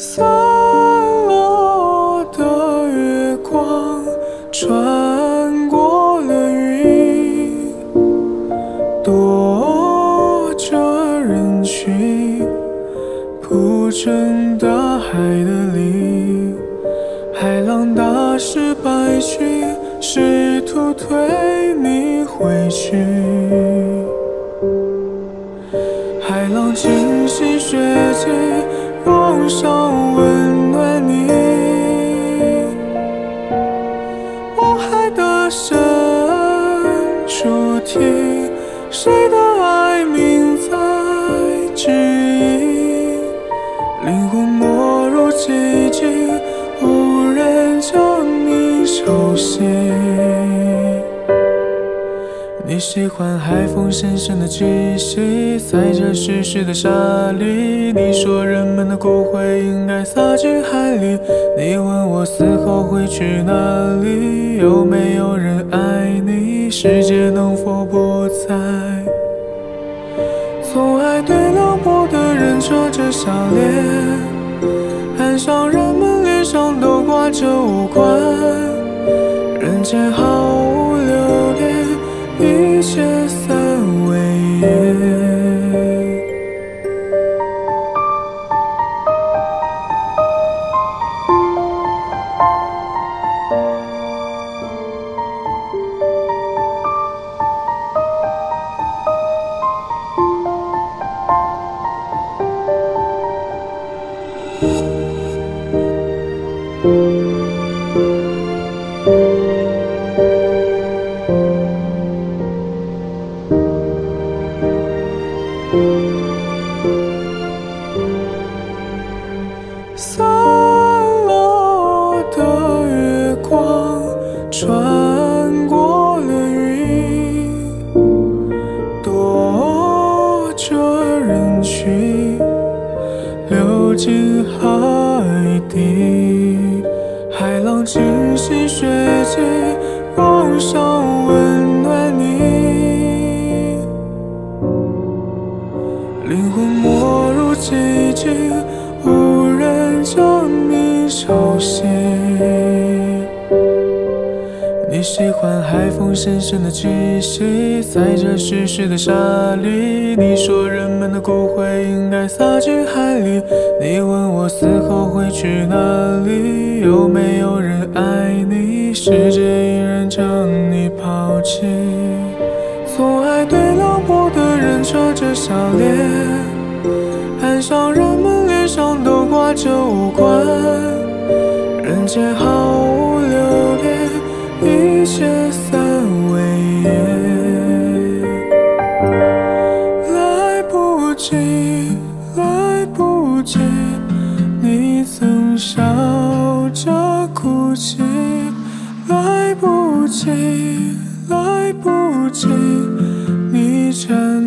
散落的月光穿过了云躲着人群铺成大海的鳞海浪打湿白裙试图推你回去海浪清洗血迹上温暖你。望海的深处听，谁的哀鸣在指引？灵魂没入寂静，无人将你吵醒。你喜欢海风深深的气息，在这湿湿的沙里。你说人们的骨灰应该撒进海里。你问我死后会去哪里？有没有人爱你？世界能否不再？从爱对凉薄的人扯着笑脸，岸上人们脸上都挂着无关。人间毫无，一散落的月光穿过了云，躲着人群，流进海底。海浪清洗血迹，往上温暖你。灵魂没入寂静，无人将你吵醒。你喜欢海风深深的气息，在这湿湿的沙里。你说人们的骨灰应该撒进海里。你问我死后会去哪里？有没有人爱你？世界依然将你抛弃。从爱对凉薄的人扯着笑脸，岸上人们脸上都挂着无关。人间毫无留恋，一切散为烟。来不及，来不及，你曾笑着哭泣。来不及，来不及，你颤